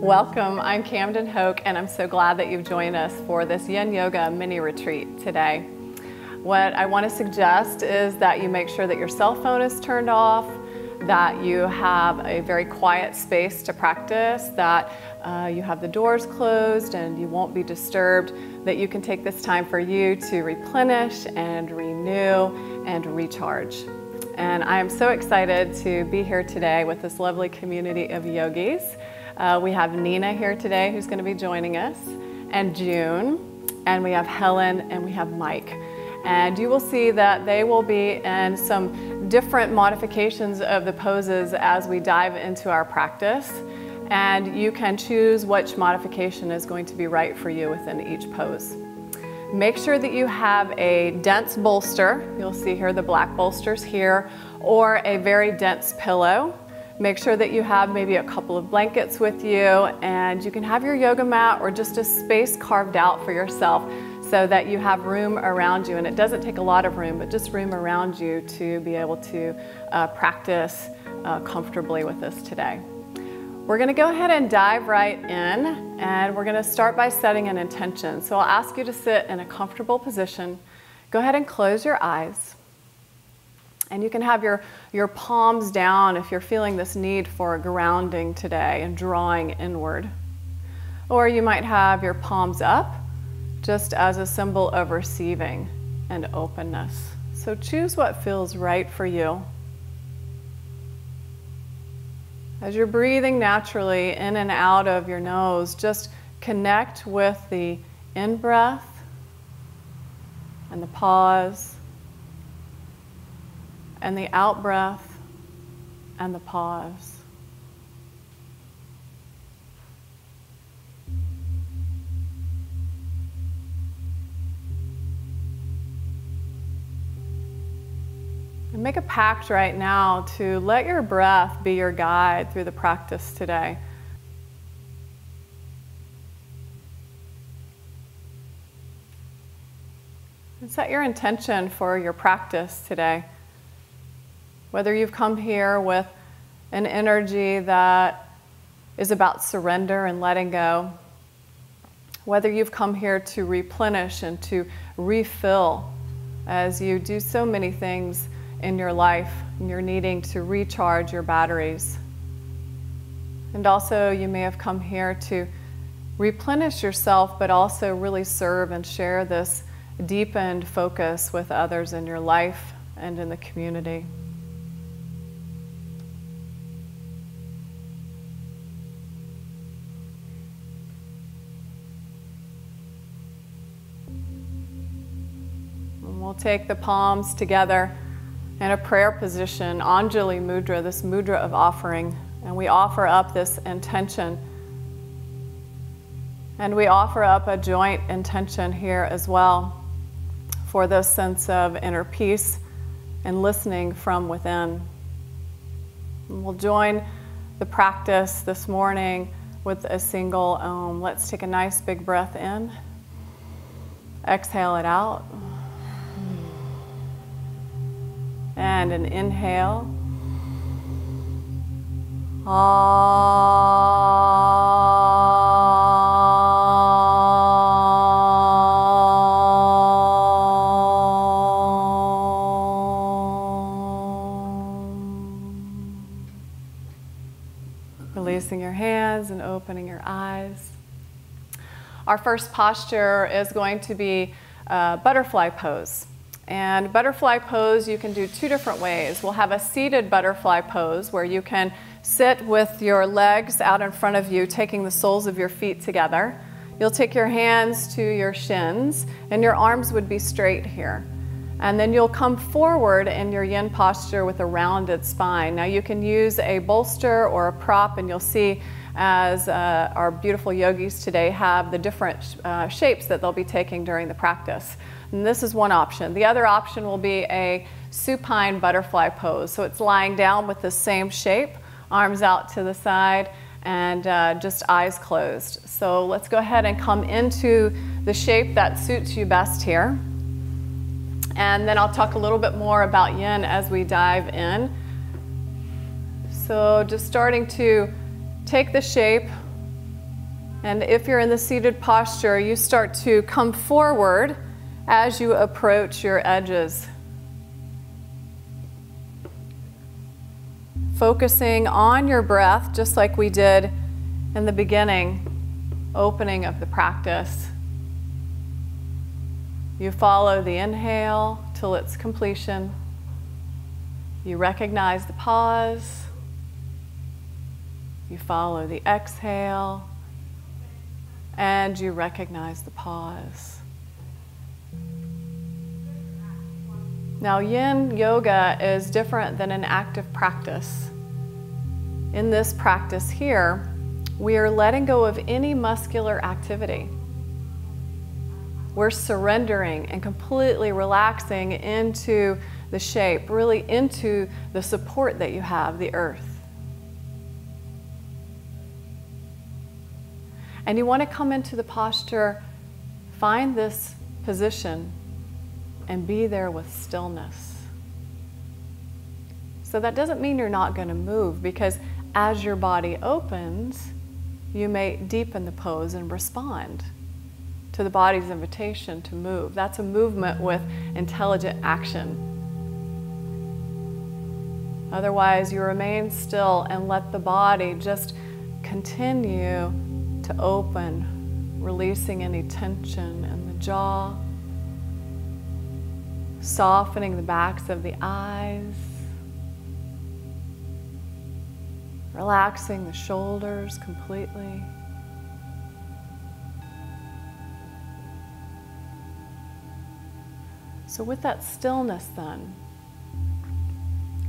Welcome, I'm Camden Hoch, and I'm so glad that you've joined us for this Yin Yoga mini retreat today. What I want to suggest is that you make sure that your cell phone is turned off, that you have a very quiet space to practice, that uh, you have the doors closed and you won't be disturbed, that you can take this time for you to replenish and renew and recharge. And I am so excited to be here today with this lovely community of yogis. Uh, we have Nina here today who's going to be joining us, and June, and we have Helen, and we have Mike. And you will see that they will be in some different modifications of the poses as we dive into our practice. And you can choose which modification is going to be right for you within each pose. Make sure that you have a dense bolster. You'll see here the black bolsters here, or a very dense pillow. Make sure that you have maybe a couple of blankets with you and you can have your yoga mat or just a space carved out for yourself so that you have room around you. And it doesn't take a lot of room, but just room around you to be able to uh, practice uh, comfortably with this today. We're going to go ahead and dive right in, and we're going to start by setting an intention. So I'll ask you to sit in a comfortable position. Go ahead and close your eyes. And you can have your, your palms down if you're feeling this need for grounding today and drawing inward. Or you might have your palms up just as a symbol of receiving and openness. So choose what feels right for you. As you're breathing naturally in and out of your nose, just connect with the in breath and the pause, and the out breath and the pause. And make a pact right now to let your breath be your guide through the practice today. And set your intention for your practice today. Whether you've come here with an energy that is about surrender and letting go, whether you've come here to replenish and to refill as you do so many things in your life and you're needing to recharge your batteries. And also, you may have come here to replenish yourself, but also really serve and share this deepened focus with others in your life and in the community. We'll take the palms together in a prayer position, Anjali Mudra, this mudra of offering. And we offer up this intention. And we offer up a joint intention here as well for this sense of inner peace and listening from within. And we'll join the practice this morning with a single Om. Let's take a nice big breath in, exhale it out and an inhale. Releasing your hands and opening your eyes. Our first posture is going to be a butterfly pose. And butterfly pose you can do two different ways. We'll have a seated butterfly pose where you can sit with your legs out in front of you, taking the soles of your feet together. You'll take your hands to your shins, and your arms would be straight here. And then you'll come forward in your yin posture with a rounded spine. Now you can use a bolster or a prop, and you'll see as uh, our beautiful yogis today have the different uh, shapes that they'll be taking during the practice. And this is one option. The other option will be a supine butterfly pose. So it's lying down with the same shape, arms out to the side, and uh, just eyes closed. So let's go ahead and come into the shape that suits you best here. And then I'll talk a little bit more about yin as we dive in. So just starting to take the shape And if you're in the seated posture, you start to come forward as you approach your edges. Focusing on your breath, just like we did in the beginning, opening of the practice. You follow the inhale till its completion. You recognize the pause. You follow the exhale. And you recognize the pause. Now, yin yoga is different than an active practice. In this practice here, we are letting go of any muscular activity. We're surrendering and completely relaxing into the shape, really into the support that you have, the earth. And you want to come into the posture, find this position, and be there with stillness. So that doesn't mean you're not going to move because as your body opens, you may deepen the pose and respond to the body's invitation to move. That's a movement with intelligent action. Otherwise, you remain still and let the body just continue to open, releasing any tension in the jaw, softening the backs of the eyes, relaxing the shoulders completely. So, with that stillness, then,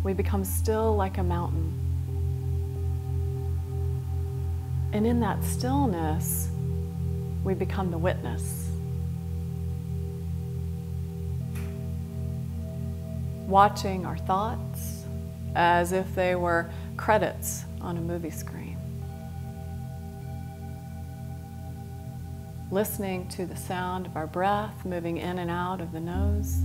we become still like a mountain. And in that stillness, we become the witness. Watching our thoughts as if they were credits on a movie screen. listening to the sound of our breath moving in and out of the nose.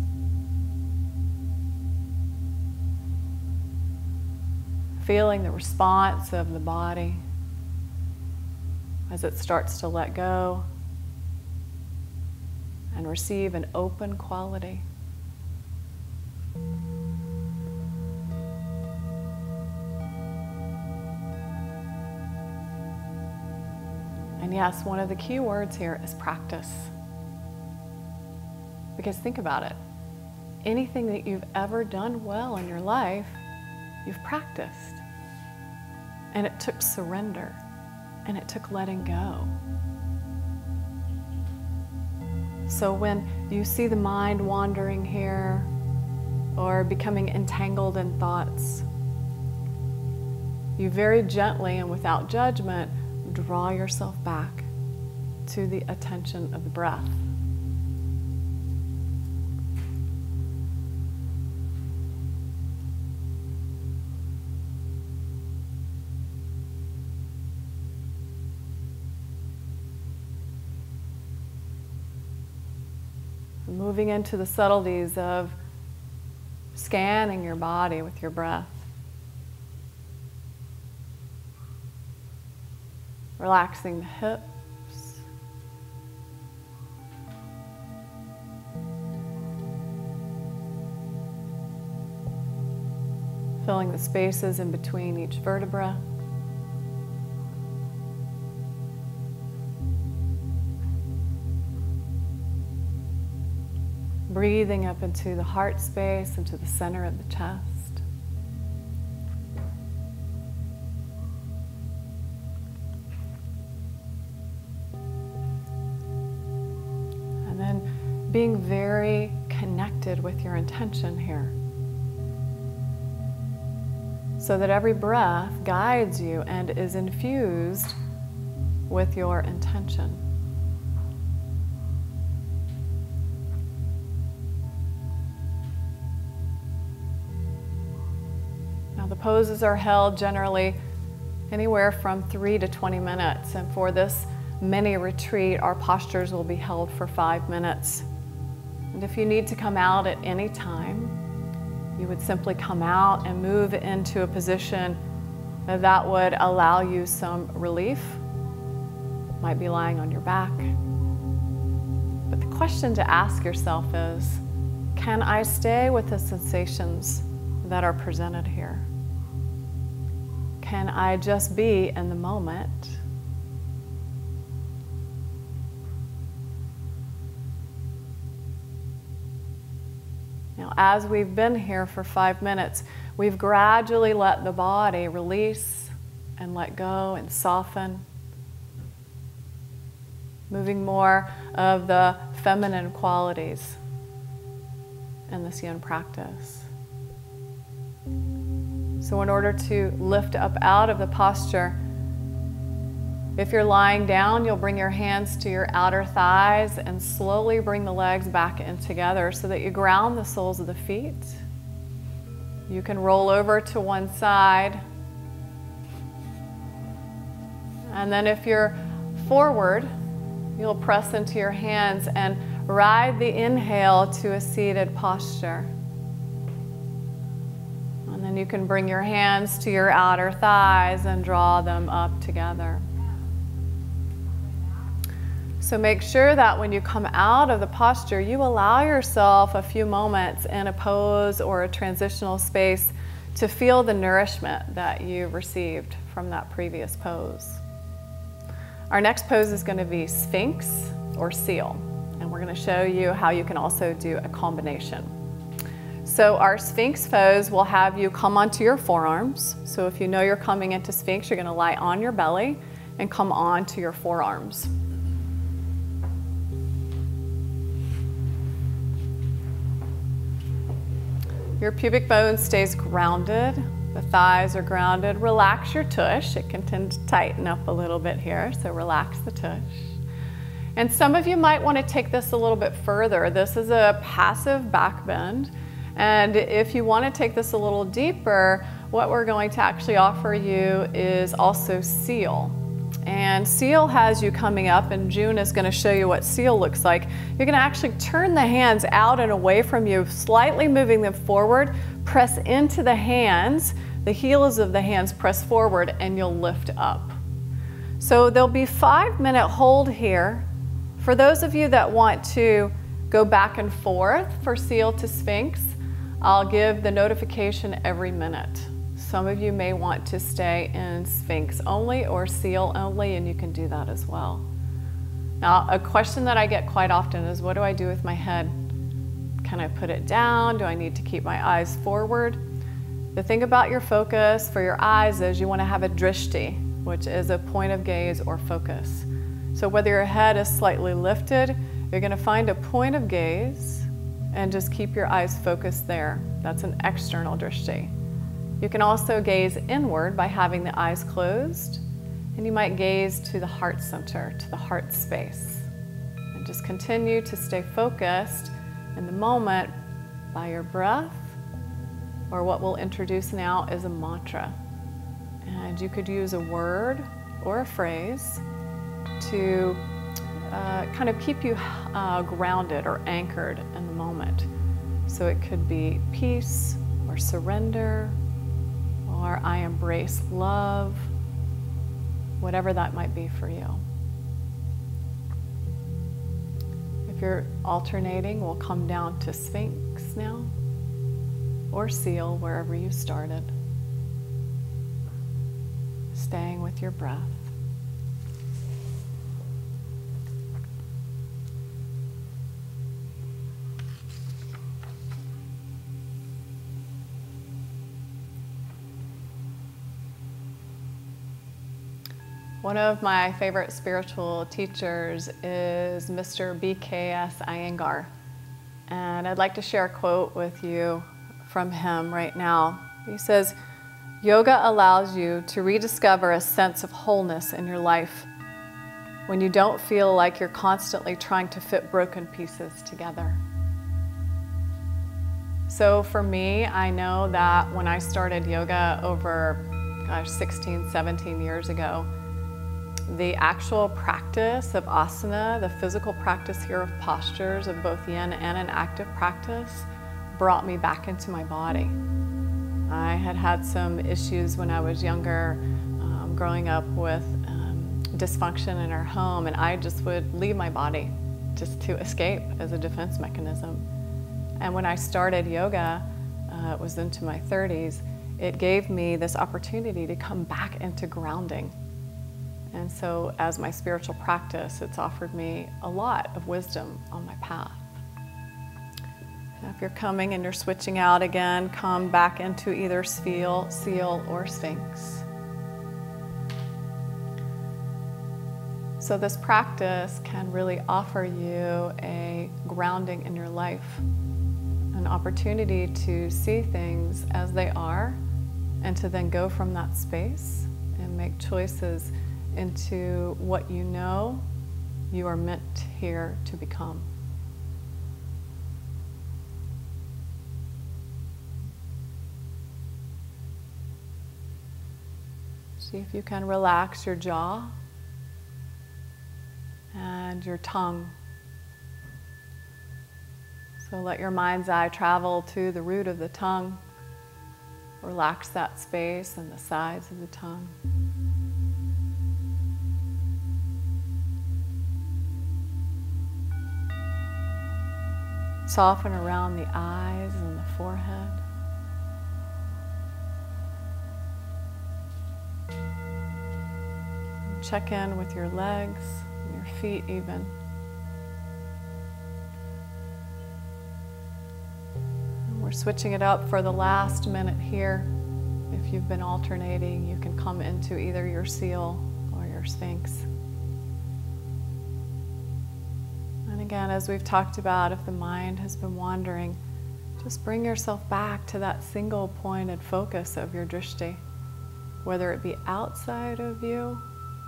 Feeling the response of the body as it starts to let go and receive an open quality. And yes, one of the key words here is practice. Because think about it anything that you've ever done well in your life, you've practiced. And it took surrender, and it took letting go. So when you see the mind wandering here or becoming entangled in thoughts, you very gently and without judgment draw yourself back to the attention of the breath. Moving into the subtleties of scanning your body with your breath. relaxing the hips. Filling the spaces in between each vertebra. Breathing up into the heart space, into the center of the chest. And then being very connected with your intention here. So that every breath guides you and is infused with your intention. Poses are held generally anywhere from 3 to 20 minutes, and for this mini retreat, our postures will be held for five minutes. And if you need to come out at any time, you would simply come out and move into a position that would allow you some relief might be lying on your back. But the question to ask yourself is can I stay with the sensations that are presented here? Can I just be in the moment? Now, as we've been here for five minutes, we've gradually let the body release and let go and soften, moving more of the feminine qualities in this yin practice. So, in order to lift up out of the posture, if you're lying down, you'll bring your hands to your outer thighs and slowly bring the legs back in together so that you ground the soles of the feet. You can roll over to one side. And then if you're forward, you'll press into your hands and ride the inhale to a seated posture. And you can bring your hands to your outer thighs and draw them up together. So make sure that when you come out of the posture, you allow yourself a few moments in a pose or a transitional space to feel the nourishment that you received from that previous pose. Our next pose is going to be Sphinx or Seal, and we're going to show you how you can also do a combination. So our Sphinx pose will have you come onto your forearms. So if you know you're coming into Sphinx, you're going to lie on your belly and come onto your forearms. Your pubic bone stays grounded. The thighs are grounded. Relax your tush. It can tend to tighten up a little bit here, so relax the tush. And some of you might want to take this a little bit further. This is a passive back bend. And if you want to take this a little deeper, what we're going to actually offer you is also seal. And seal has you coming up, and June is going to show you what seal looks like. You're going to actually turn the hands out and away from you, slightly moving them forward. Press into the hands, the heels of the hands press forward, and you'll lift up. So there'll be five minute hold here. For those of you that want to go back and forth for seal to sphinx, I'll give the notification every minute. Some of you may want to stay in Sphinx only or Seal only, and you can do that as well. Now, a question that I get quite often is what do I do with my head? Can I put it down? Do I need to keep my eyes forward? The thing about your focus for your eyes is you want to have a drishti, which is a point of gaze or focus. So whether your head is slightly lifted, you're going to find a point of gaze and just keep your eyes focused there. That's an external drishti. You can also gaze inward by having the eyes closed, and you might gaze to the heart center, to the heart space. And just continue to stay focused in the moment by your breath, or what we'll introduce now is a mantra. And you could use a word or a phrase to uh, kind of keep you uh, grounded or anchored in the moment. So it could be peace or surrender or I embrace love, whatever that might be for you. If you're alternating, we'll come down to Sphinx now or Seal, wherever you started. Staying with your breath. One of my favorite spiritual teachers is Mr. B.K.S. Iyengar. And I'd like to share a quote with you from him right now. He says, Yoga allows you to rediscover a sense of wholeness in your life when you don't feel like you're constantly trying to fit broken pieces together. So for me, I know that when I started yoga over, gosh, 16, 17 years ago, the actual practice of asana, the physical practice here of postures of both yin and an active practice, brought me back into my body. I had had some issues when I was younger, um, growing up with um, dysfunction in our home, and I just would leave my body just to escape as a defense mechanism. And when I started yoga, uh, it was into my 30s, it gave me this opportunity to come back into grounding. And so, as my spiritual practice, it's offered me a lot of wisdom on my path. Now, if you're coming and you're switching out again, come back into either seal, seal, or sphinx. So, this practice can really offer you a grounding in your life, an opportunity to see things as they are, and to then go from that space and make choices into what you know you are meant here to become. See if you can relax your jaw and your tongue. So let your mind's eye travel to the root of the tongue. Relax that space and the sides of the tongue. Soften around the eyes and the forehead. check in with your legs, your feet, even. We're switching it up for the last minute here. If you've been alternating, you can come into either your seal or your sphinx. Again, as we've talked about, if the mind has been wandering, just bring yourself back to that single pointed focus of your drishti, whether it be outside of you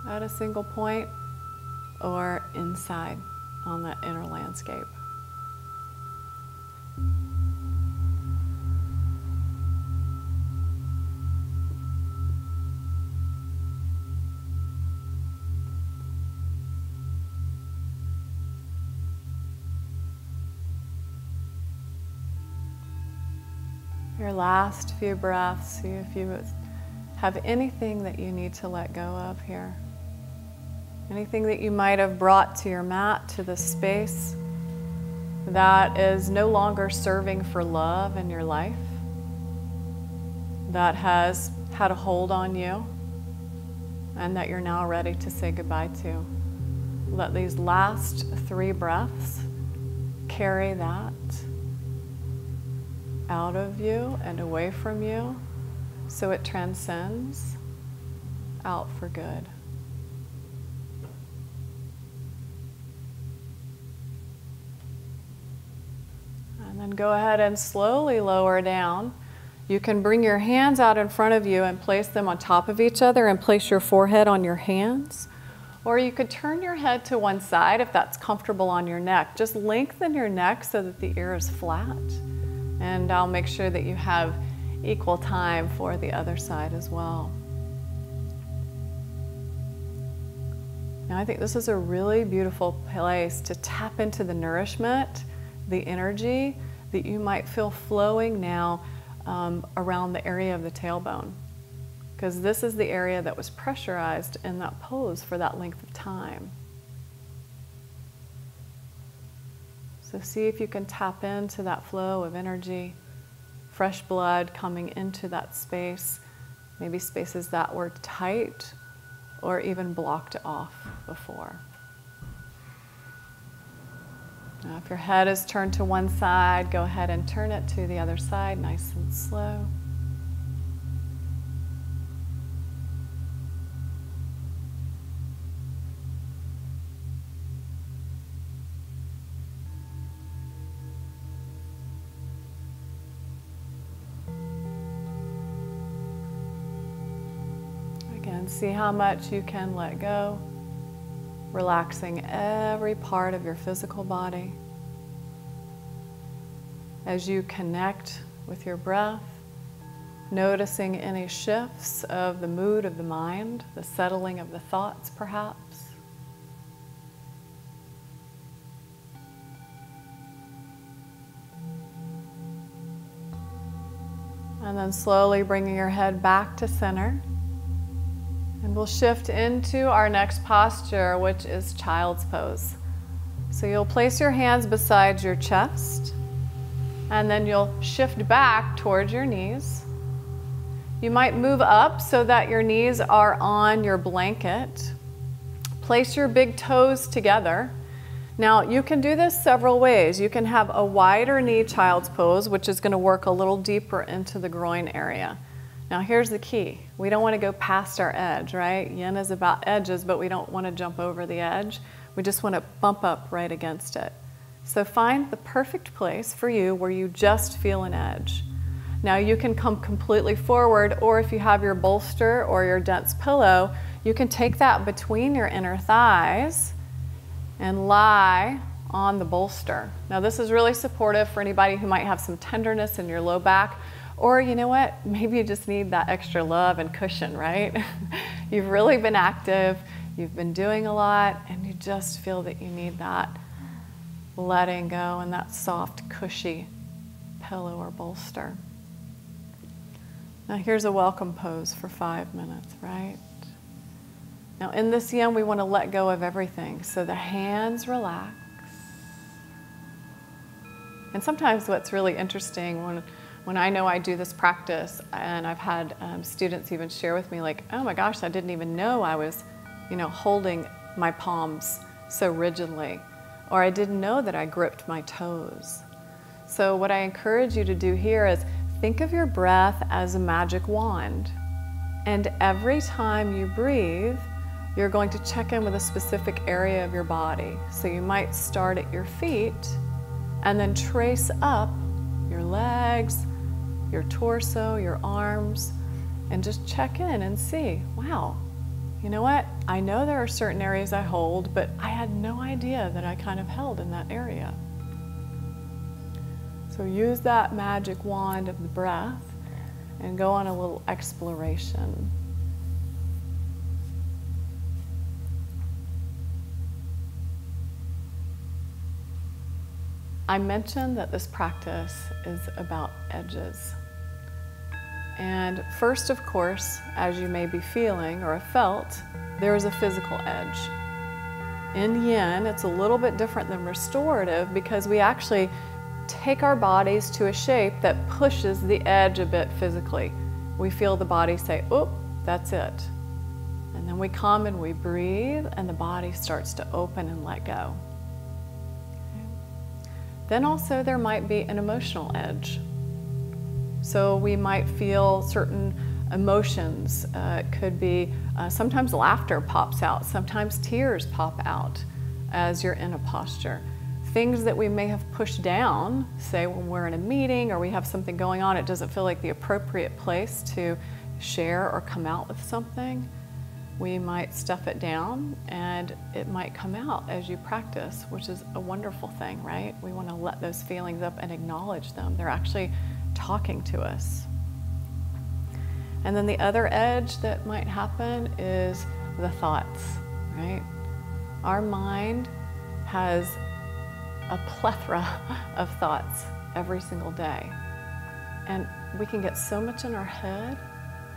at a single point or inside on that inner landscape. Your last few breaths, see if you have anything that you need to let go of here. Anything that you might have brought to your mat, to this space, that is no longer serving for love in your life, that has had a hold on you, and that you're now ready to say goodbye to. Let these last three breaths carry that out of you and away from you so it transcends out for good. And then go ahead and slowly lower down. You can bring your hands out in front of you and place them on top of each other and place your forehead on your hands. Or you could turn your head to one side if that's comfortable on your neck. Just lengthen your neck so that the ear is flat. And I'll make sure that you have equal time for the other side as well. Now, I think this is a really beautiful place to tap into the nourishment, the energy that you might feel flowing now um, around the area of the tailbone. Because this is the area that was pressurized in that pose for that length of time. So, see if you can tap into that flow of energy fresh blood coming into that space, maybe spaces that were tight or even blocked off before. Now, if your head is turned to one side, go ahead and turn it to the other side, nice and slow. See how much you can let go, relaxing every part of your physical body. As you connect with your breath, noticing any shifts of the mood of the mind, the settling of the thoughts perhaps. And then slowly bringing your head back to center And we'll shift into our next posture, which is child's pose. So you'll place your hands beside your chest, and then you'll shift back towards your knees. You might move up so that your knees are on your blanket. Place your big toes together. Now, you can do this several ways. You can have a wider knee child's pose, which is going to work a little deeper into the groin area. Now, here's the key we don't want to go past our edge, right? Yin is about edges, but we don't want to jump over the edge. We just want to bump up right against it. So, find the perfect place for you where you just feel an edge. Now, you can come completely forward, or if you have your bolster or your dense pillow, you can take that between your inner thighs and lie on the bolster. Now, this is really supportive for anybody who might have some tenderness in your low back or you know what? Maybe you just need that extra love and cushion, right? you've really been active, you've been doing a lot, and you just feel that you need that letting go and that soft, cushy pillow or bolster. Now, here's a welcome pose for five minutes, right? Now, in this yin, we want to let go of everything. So the hands relax. And sometimes what's really interesting when when I know I do this practice, and I've had um, students even share with me, like, oh my gosh, I didn't even know I was, you know, holding my palms so rigidly, or I didn't know that I gripped my toes. So, what I encourage you to do here is think of your breath as a magic wand. And every time you breathe, you're going to check in with a specific area of your body. So, you might start at your feet and then trace up your legs your torso, your arms, and just check in and see wow, you know what? I know there are certain areas I hold, but I had no idea that I kind of held in that area. So use that magic wand of the breath and go on a little exploration. I mentioned that this practice is about edges. And first, of course, as you may be feeling or have felt, there is a physical edge. In yin, it's a little bit different than restorative because we actually take our bodies to a shape that pushes the edge a bit physically. We feel the body say, oh, that's it. And then we come and we breathe, and the body starts to open and let go. Then also there might be an emotional edge. So we might feel certain emotions. Uh, it could be uh, sometimes laughter pops out, sometimes tears pop out as you're in a posture. Things that we may have pushed down, say when we're in a meeting or we have something going on, it doesn't feel like the appropriate place to share or come out with something we might stuff it down and it might come out as you practice, which is a wonderful thing, right? We want to let those feelings up and acknowledge them. They're actually talking to us. And then the other edge that might happen is the thoughts, right? Our mind has a plethora of thoughts every single day. And we can get so much in our head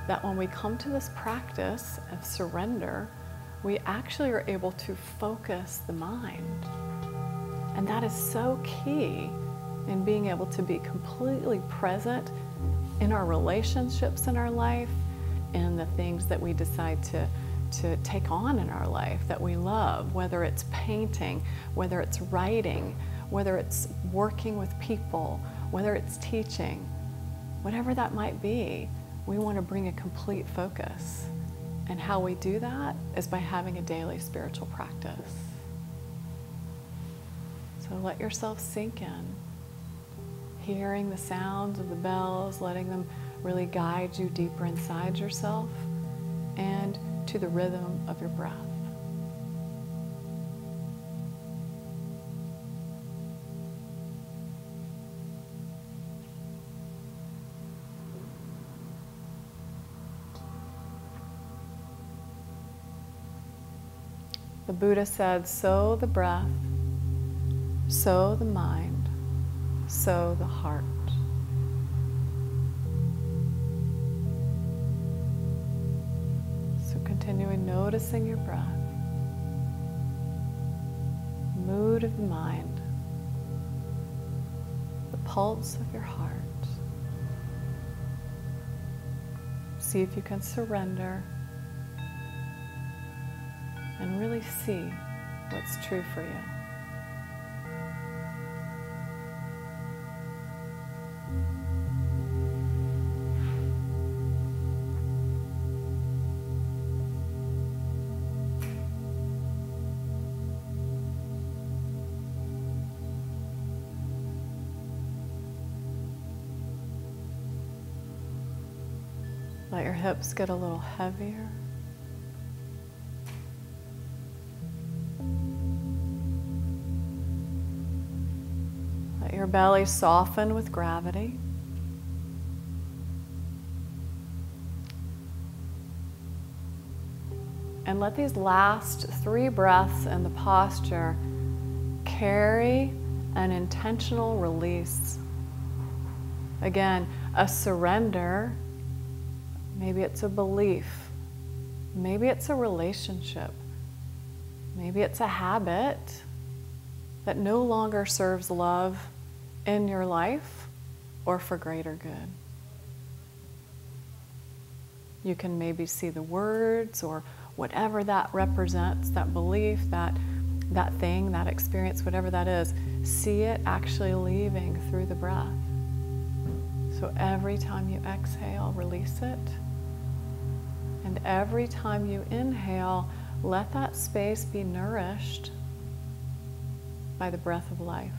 that when we come to this practice of surrender, we actually are able to focus the mind. And that is so key in being able to be completely present in our relationships in our life and the things that we decide to, to take on in our life that we love, whether it's painting, whether it's writing, whether it's working with people, whether it's teaching, whatever that might be we want to bring a complete focus. And how we do that is by having a daily spiritual practice. So let yourself sink in, hearing the sounds of the bells, letting them really guide you deeper inside yourself and to the rhythm of your breath. The Buddha said, so the breath, so the mind, so the heart. So Continuing noticing your breath, mood of the mind, the pulse of your heart. See if you can surrender and really see what's true for you. Get a little heavier. Let your belly soften with gravity. And let these last three breaths in the posture carry an intentional release. Again, a surrender Maybe it's a belief. Maybe it's a relationship. Maybe it's a habit that no longer serves love in your life or for greater good. You can maybe see the words or whatever that represents, that belief, that, that thing, that experience, whatever that is, see it actually leaving through the breath. So every time you exhale, release it. And every time you inhale, let that space be nourished by the breath of life.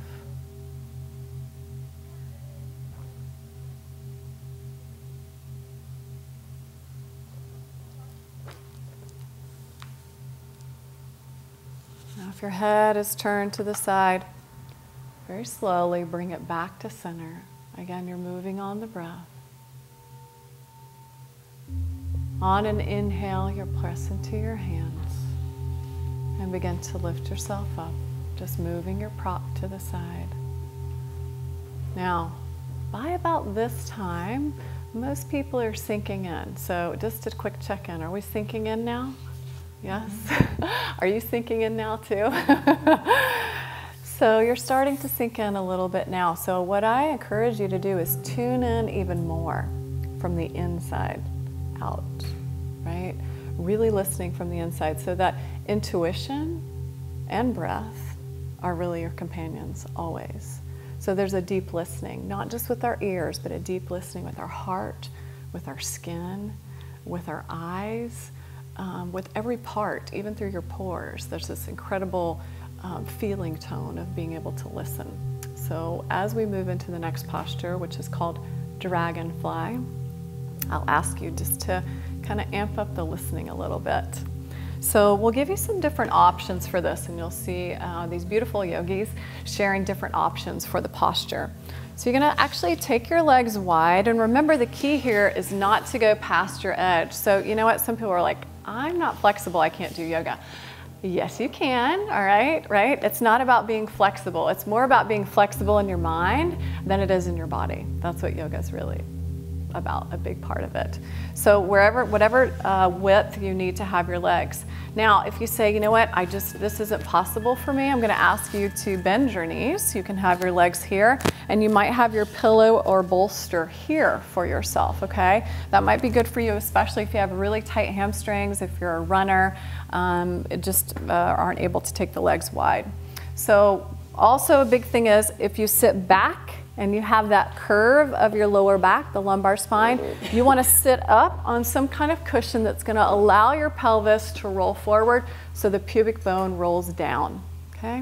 Now, if your head is turned to the side, very slowly bring it back to center. Again, you're moving on the breath. On an inhale, you press into your hands and begin to lift yourself up, just moving your prop to the side. Now, by about this time, most people are sinking in. So, just a quick check in. Are we sinking in now? Yes? Mm-hmm. are you sinking in now too? so, you're starting to sink in a little bit now. So, what I encourage you to do is tune in even more from the inside out, right? Really listening from the inside so that intuition and breath are really your companions always. So there's a deep listening, not just with our ears, but a deep listening with our heart, with our skin, with our eyes, um, with every part, even through your pores. There's this incredible um, feeling tone of being able to listen. So as we move into the next posture, which is called dragonfly, I'll ask you just to kind of amp up the listening a little bit. So we'll give you some different options for this, and you'll see uh, these beautiful yogis sharing different options for the posture. So you're gonna actually take your legs wide, and remember the key here is not to go past your edge. So you know what, some people are like, I'm not flexible, I can't do yoga. Yes, you can, all right, right? It's not about being flexible. It's more about being flexible in your mind than it is in your body. That's what yoga is really about a big part of it. So wherever, whatever uh, width you need to have your legs. Now, if you say, you know what, I just, this isn't possible for me, I'm gonna ask you to bend your knees. You can have your legs here, and you might have your pillow or bolster here for yourself, okay? That might be good for you, especially if you have really tight hamstrings, if you're a runner, um, just uh, aren't able to take the legs wide. So also a big thing is if you sit back and you have that curve of your lower back, the lumbar spine, you want to sit up on some kind of cushion that's going to allow your pelvis to roll forward so the pubic bone rolls down. Okay?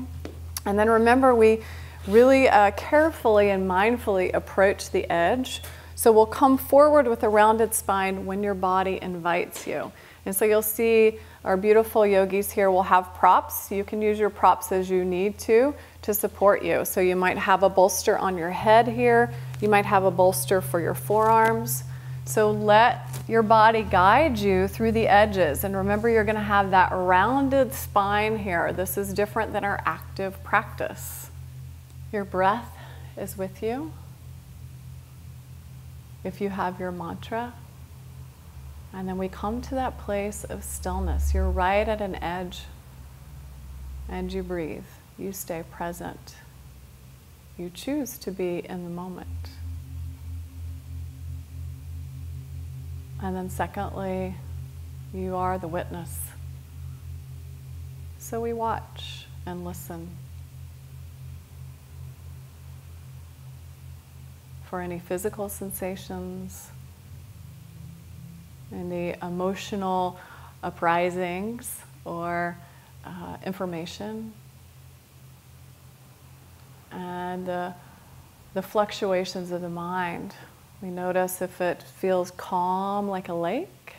And then remember, we really uh, carefully and mindfully approach the edge. So we'll come forward with a rounded spine when your body invites you. And so you'll see our beautiful yogis here will have props. You can use your props as you need to to support you. So you might have a bolster on your head here. You might have a bolster for your forearms. So let your body guide you through the edges. And remember, you're going to have that rounded spine here. This is different than our active practice. Your breath is with you. If you have your mantra, And then we come to that place of stillness. You're right at an edge. And you breathe. You stay present. You choose to be in the moment. And then, secondly, you are the witness. So we watch and listen for any physical sensations, any emotional uprisings or uh, information, and the, fluctuations of the mind. We notice if it feels calm like a lake,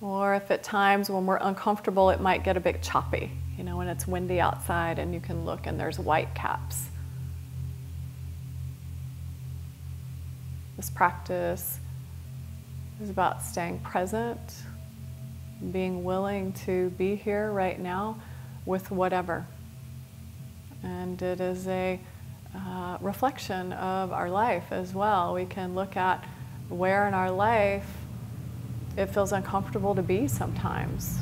or if at times when we're uncomfortable, it might get a bit choppy, you know, when it's windy outside and you can look and there's white caps. This practice is about staying present, being willing to be here right now with whatever. And it is a uh, reflection of our life as well. We can look at where in our life it feels uncomfortable to be sometimes.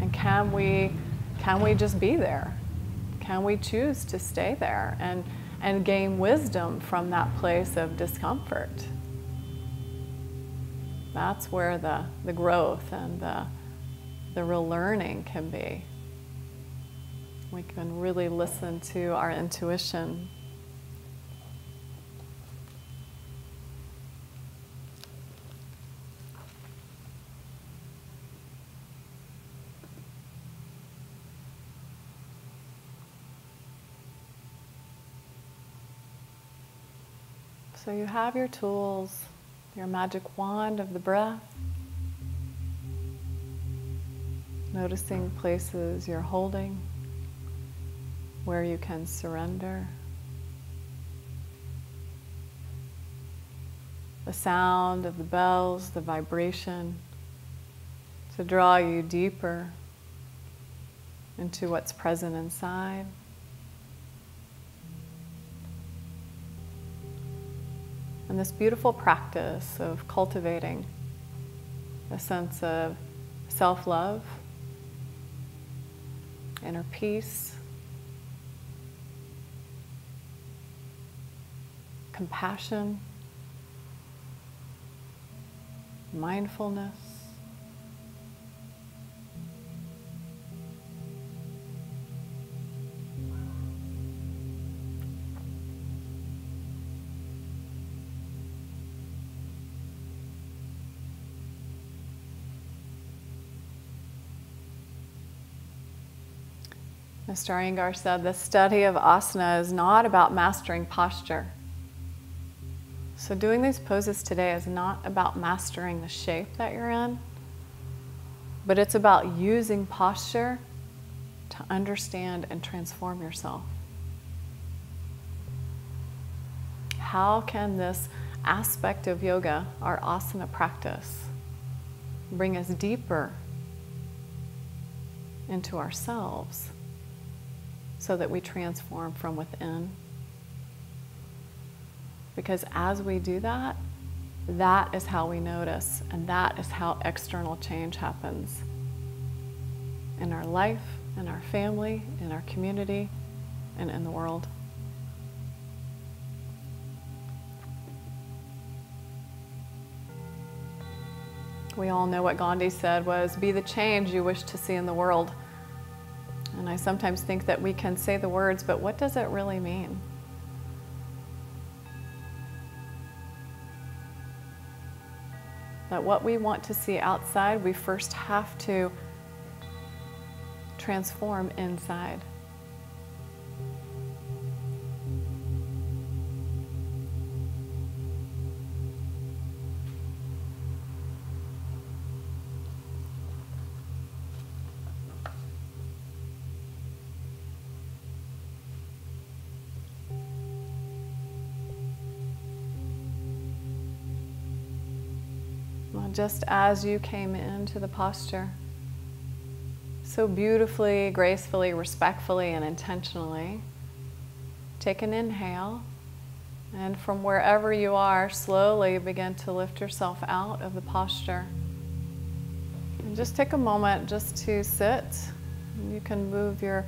And can we, can we just be there? Can we choose to stay there and, and gain wisdom from that place of discomfort? That's where the, the growth and the, the real learning can be. We can really listen to our intuition. So you have your tools, your magic wand of the breath, noticing places you're holding, where you can surrender. The sound of the bells, the vibration, to draw you deeper into what's present inside. And this beautiful practice of cultivating a sense of self love, inner peace, compassion, mindfulness. Mr. Iyengar said the study of asana is not about mastering posture. So, doing these poses today is not about mastering the shape that you're in, but it's about using posture to understand and transform yourself. How can this aspect of yoga, our asana practice, bring us deeper into ourselves? so that we transform from within. Because as we do that, that is how we notice, and that is how external change happens in our life, in our family, in our community, and in the world. We all know what Gandhi said was be the change you wish to see in the world. And I sometimes think that we can say the words, but what does it really mean? That what we want to see outside, we first have to transform inside. Just as you came into the posture. So beautifully, gracefully, respectfully, and intentionally. Take an inhale, and from wherever you are, slowly begin to lift yourself out of the posture. And just take a moment just to sit. You can move your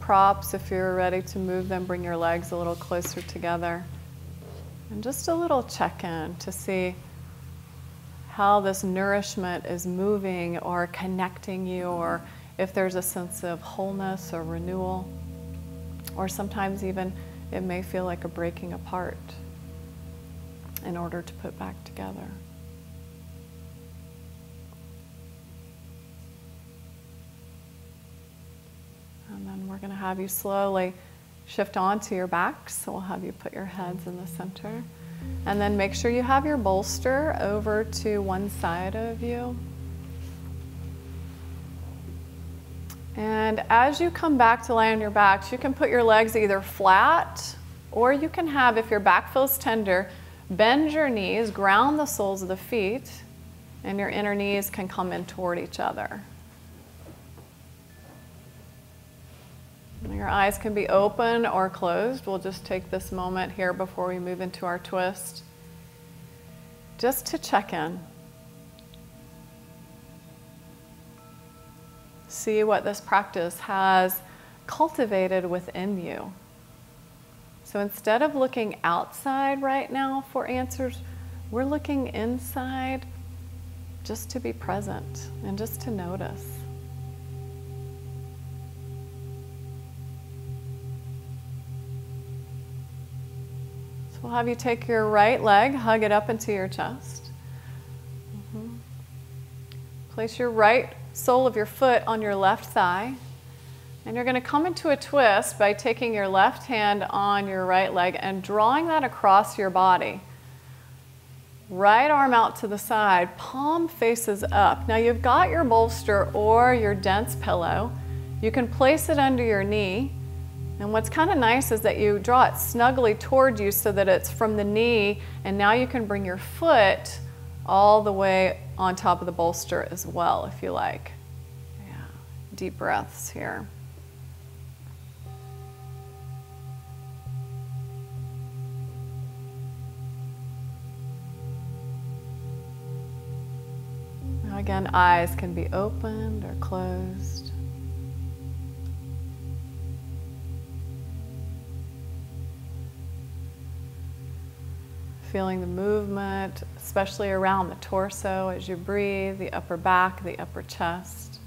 props if you're ready to move them, bring your legs a little closer together. And just a little check in to see how this nourishment is moving or connecting you, or if there's a sense of wholeness or renewal, or sometimes even it may feel like a breaking apart in order to put back together. And then we're going to have you slowly shift onto your backs. So we'll have you put your heads in the center. And then make sure you have your bolster over to one side of you. And as you come back to lay on your back, you can put your legs either flat or you can have, if your back feels tender, bend your knees, ground the soles of the feet, and your inner knees can come in toward each other. Your eyes can be open or closed. We'll just take this moment here before we move into our twist just to check in. See what this practice has cultivated within you. So instead of looking outside right now for answers, we're looking inside just to be present and just to notice. We'll have you take your right leg, hug it up into your chest. Mm-hmm. Place your right sole of your foot on your left thigh. And you're going to come into a twist by taking your left hand on your right leg and drawing that across your body. Right arm out to the side, palm faces up. Now you've got your bolster or your dense pillow. You can place it under your knee and what's kind of nice is that you draw it snugly toward you so that it's from the knee, and now you can bring your foot all the way on top of the bolster as well, if you like. Yeah, deep breaths here. Now again, eyes can be opened or closed. Feeling the movement, especially around the torso as you breathe, the upper back, the upper chest.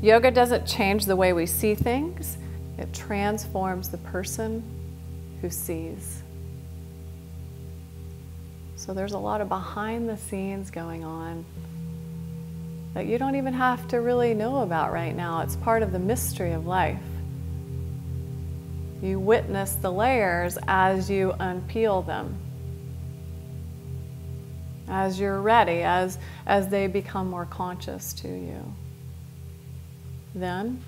Yoga doesn't change the way we see things, it transforms the person who sees. So there's a lot of behind the scenes going on that you don't even have to really know about right now. It's part of the mystery of life. You witness the layers as you unpeel them. As you're ready, as, as they become more conscious to you. Then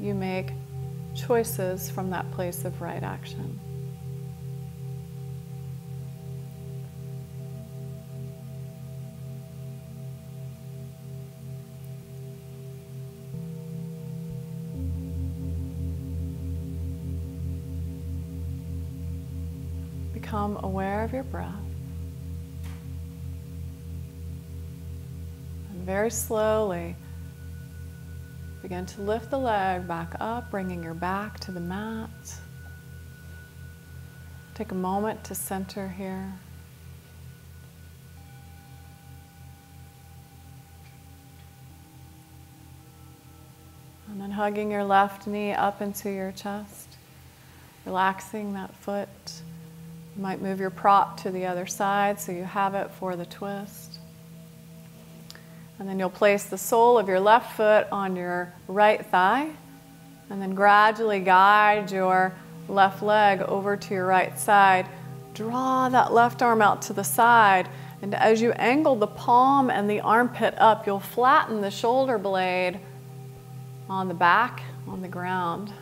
you make choices from that place of right action. Become aware of your breath. And very slowly begin to lift the leg back up, bringing your back to the mat. Take a moment to center here. And then hugging your left knee up into your chest, relaxing that foot. You might move your prop to the other side so you have it for the twist. And then you'll place the sole of your left foot on your right thigh. And then gradually guide your left leg over to your right side. Draw that left arm out to the side. And as you angle the palm and the armpit up, you'll flatten the shoulder blade on the back, on the ground.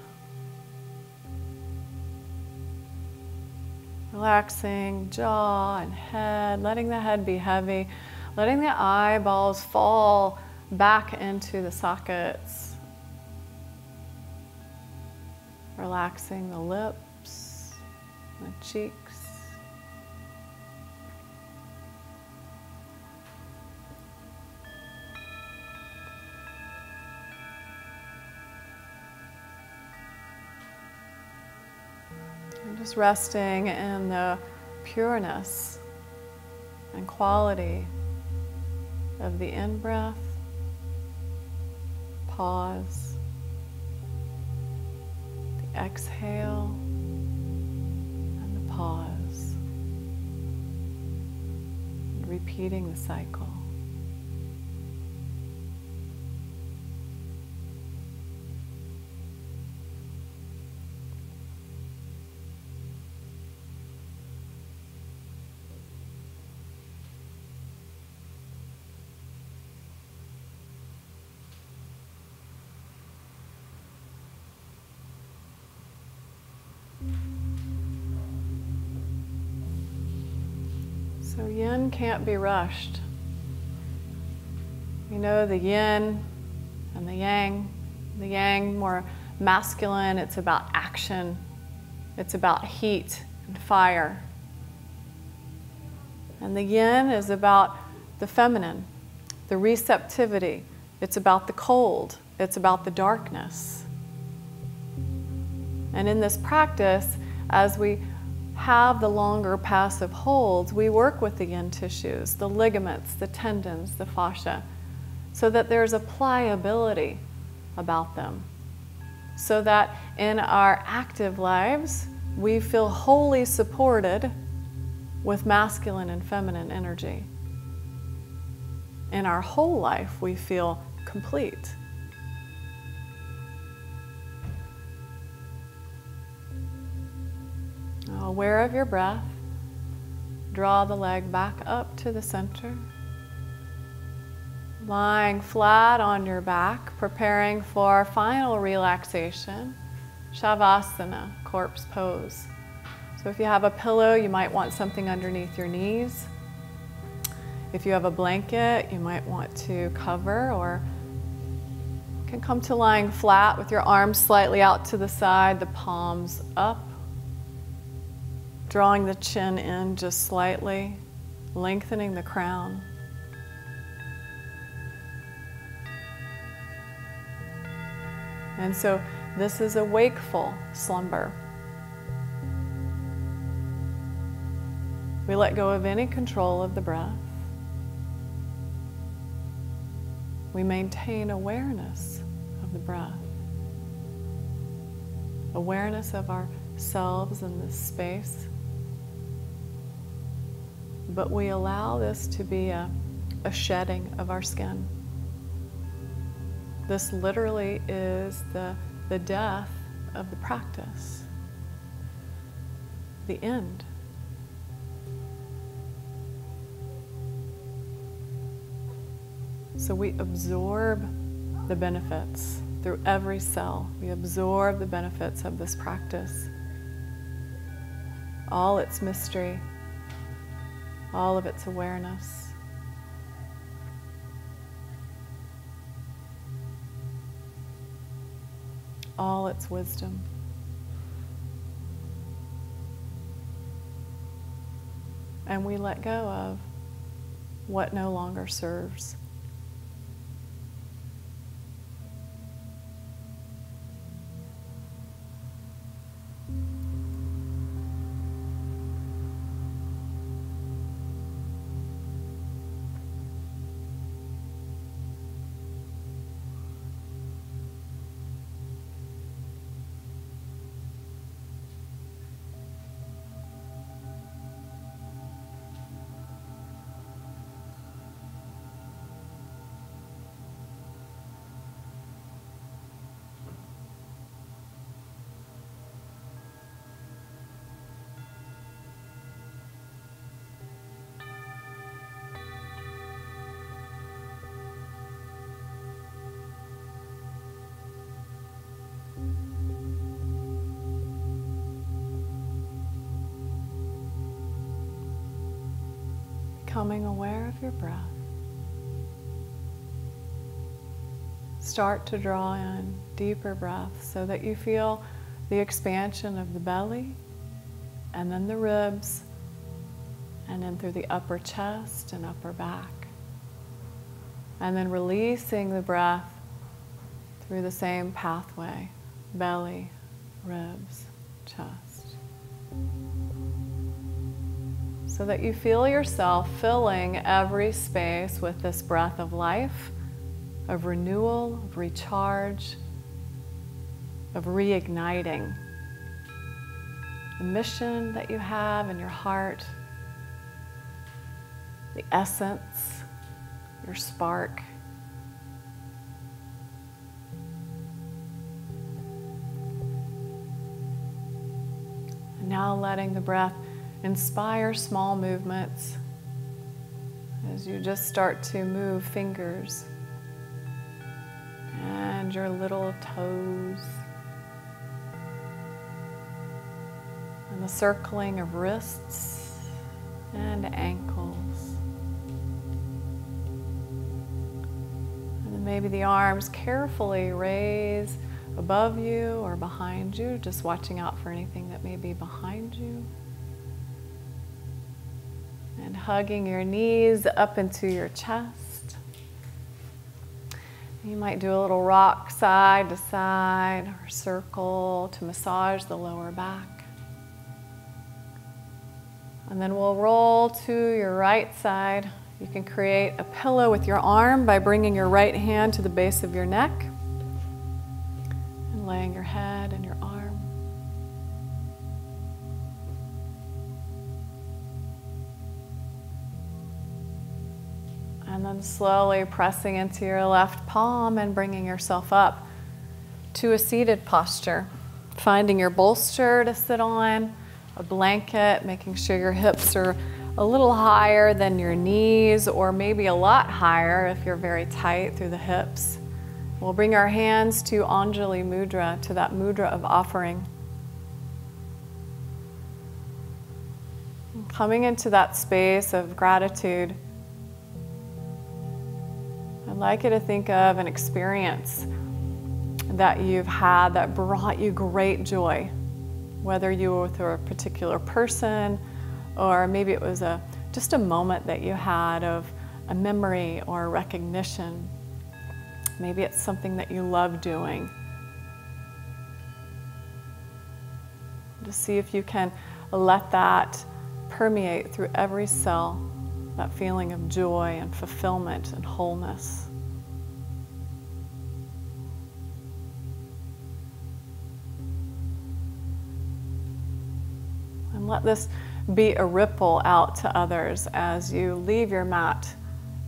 Relaxing jaw and head, letting the head be heavy, letting the eyeballs fall back into the sockets. relaxing the lips, the cheeks. Just resting in the pureness and quality of the in breath. Pause. The exhale and the pause. And repeating the cycle. So yin can't be rushed. You know the yin and the yang. The yang more masculine, it's about action. It's about heat and fire. And the yin is about the feminine, the receptivity. It's about the cold. It's about the darkness. And in this practice, as we have the longer passive holds, we work with the yin tissues, the ligaments, the tendons, the fascia, so that there's a pliability about them. So that in our active lives, we feel wholly supported with masculine and feminine energy. In our whole life, we feel complete. Aware of your breath, draw the leg back up to the center. Lying flat on your back, preparing for final relaxation, Shavasana, corpse pose. So if you have a pillow, you might want something underneath your knees. If you have a blanket, you might want to cover or can come to lying flat with your arms slightly out to the side, the palms up. Drawing the chin in just slightly, lengthening the crown. And so this is a wakeful slumber. We let go of any control of the breath. We maintain awareness of the breath, awareness of ourselves in this space. But we allow this to be a, a shedding of our skin. This literally is the, the death of the practice, the end. So we absorb the benefits through every cell. We absorb the benefits of this practice, all its mystery, all of its awareness. all its wisdom. And we let go of what no longer serves. Becoming aware of your breath. Start to draw in deeper breaths so that you feel the expansion of the belly, and then the ribs, and then through the upper chest and upper back. And then releasing the breath through the same pathway belly, ribs, chest. So that you feel yourself filling every space with this breath of life, of renewal, of recharge, of reigniting the mission that you have in your heart, the essence, your spark. Now letting the breath inspire small movements as you just start to move fingers and your little toes. And the circling of wrists and ankles. And then maybe the arms carefully raise above you or behind you, just watching out for anything that may be behind you. And hugging your knees up into your chest. You might do a little rock side to side or circle to massage the lower back. And then we'll roll to your right side. You can create a pillow with your arm by bringing your right hand to the base of your neck and laying your head and your And then slowly pressing into your left palm and bringing yourself up to a seated posture. Finding your bolster to sit on, a blanket, making sure your hips are a little higher than your knees, or maybe a lot higher if you're very tight through the hips. We'll bring our hands to Anjali Mudra, to that mudra of offering. Coming into that space of gratitude, like you to think of an experience that you've had that brought you great joy, whether you were with a particular person or maybe it was a, just a moment that you had of a memory or recognition Maybe it's something that you love doing. To see if you can let that permeate through every cell, that feeling of joy and fulfillment and wholeness. Let this be a ripple out to others as you leave your mat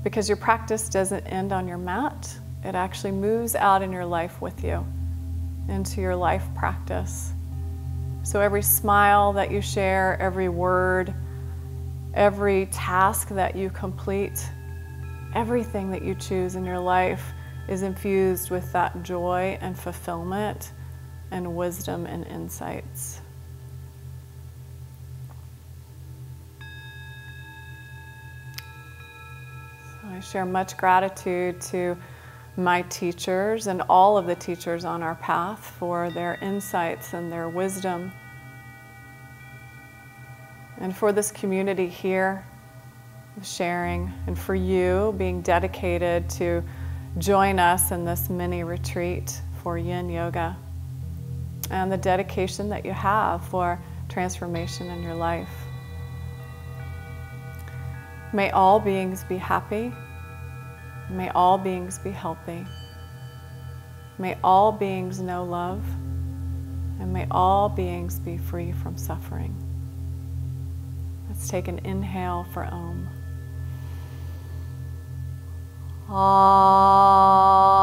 because your practice doesn't end on your mat. It actually moves out in your life with you into your life practice. So every smile that you share, every word, every task that you complete, everything that you choose in your life is infused with that joy and fulfillment and wisdom and insights. I share much gratitude to my teachers and all of the teachers on our path for their insights and their wisdom. And for this community here sharing, and for you being dedicated to join us in this mini retreat for yin yoga, and the dedication that you have for transformation in your life. May all beings be happy May all beings be healthy. May all beings know love. And may all beings be free from suffering. Let's take an inhale for Om. Ah.